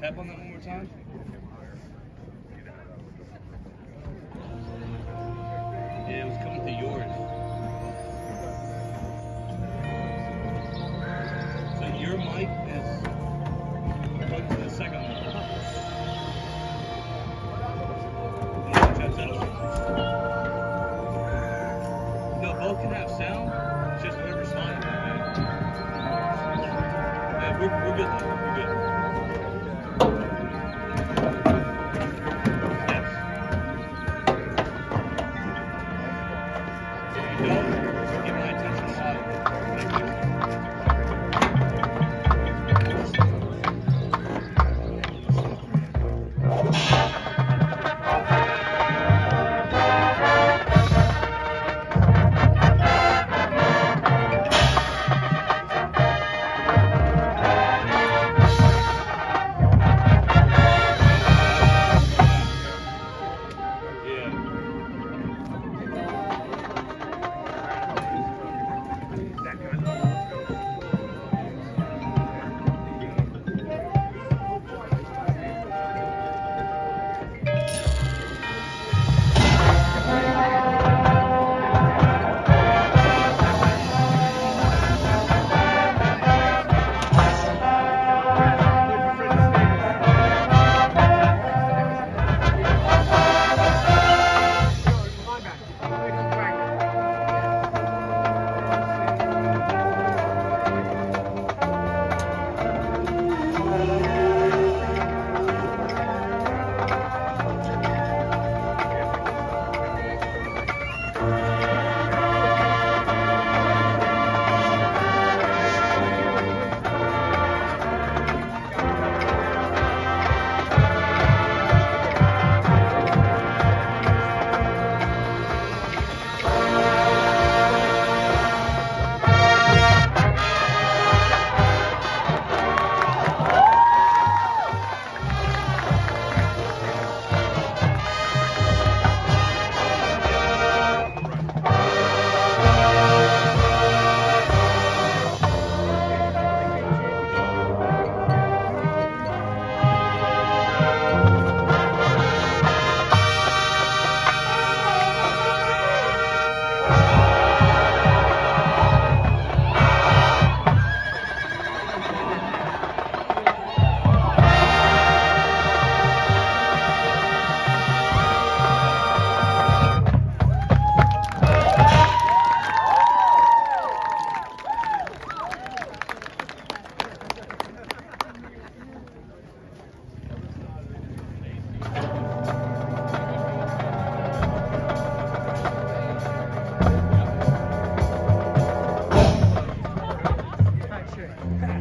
Tap on that one more time. Yeah, it was coming to yours. So your mic Okay.